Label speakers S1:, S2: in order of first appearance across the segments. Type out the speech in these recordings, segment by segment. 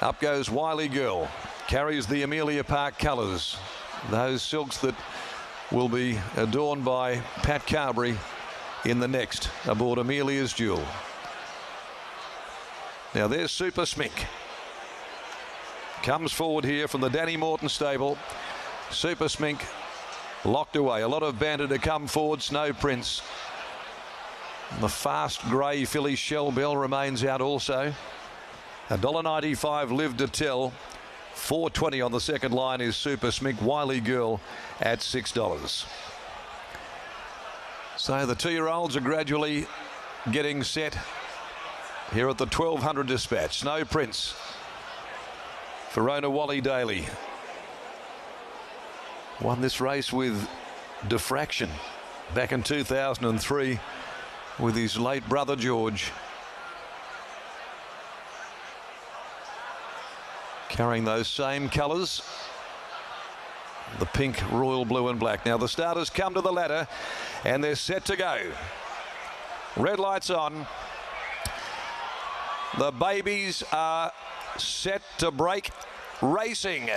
S1: Up goes Wiley Girl. Carries the Amelia Park colours. Those silks that will be adorned by Pat Carberry in the next aboard Amelia's Jewel. Now there's Super Smink. Comes forward here from the Danny Morton stable. Super Smink locked away. A lot of banter to come forward. Snow Prince. The fast grey filly Shell Bell remains out also. $1.95 live to tell. 420 on the second line is Super Smink Wiley Girl at $6. So the two-year-olds are gradually getting set here at the 1200 dispatch. Snow Prince. Verona Wally Daly. Won this race with diffraction back in 2003 with his late brother George. Carrying those same colours. The pink, royal blue and black. Now the starters come to the ladder and they're set to go. Red lights on. The babies are set to break racing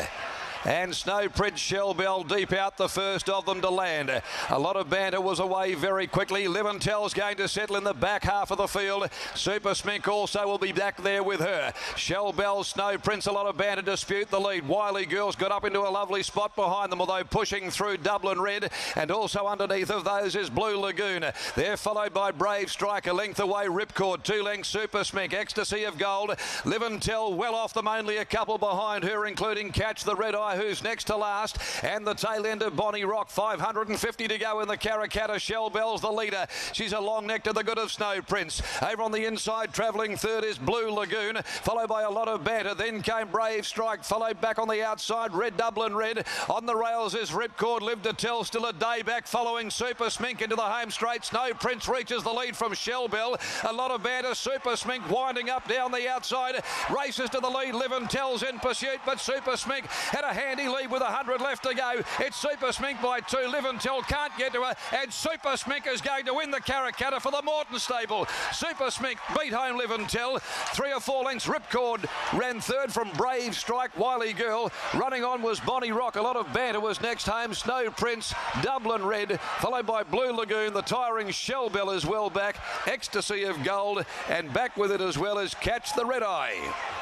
S1: and Snow Prince Shell Bell deep out the first of them to land. A lot of banter was away very quickly. Liventel's going to settle in the back half of the field. Super Smink also will be back there with her. Shell Bell, Snow Prince, a lot of banter dispute the lead. Wiley Girls got up into a lovely spot behind them, although pushing through Dublin Red, and also underneath of those is Blue Lagoon. They're followed by Brave Strike, a length away, Ripcord, two lengths, Super Smink, Ecstasy of Gold. Liventel well off them, only a couple behind her, including Catch the Red Eye who's next to last, and the tail end of Bonnie Rock. 550 to go in the Karrakatta. Shell Bell's the leader. She's a long neck to the good of Snow Prince. Over on the inside, travelling third is Blue Lagoon, followed by a lot of banter. Then came Brave Strike, followed back on the outside, Red Dublin Red. On the rails is Ripcord, Live to Tell, still a day back, following Super Smink into the home straight. Snow Prince reaches the lead from Shell Bell. A lot of banter. Super Smink winding up down the outside. Races to the lead. Live and Tell's in pursuit, but Super Smink had a handy lead with 100 left to go. It's Super Smink by two. Live until can't get to her. And Super Smink is going to win the Karrakatta for the Morton stable. Super Smink beat home Live until. Three or four lengths. Ripcord ran third from Brave Strike. Wiley Girl. Running on was Bonnie Rock. A lot of banter was next home. Snow Prince. Dublin Red. Followed by Blue Lagoon. The tiring Shell Bell is well back. Ecstasy of Gold. And back with it as well as Catch the Red Eye.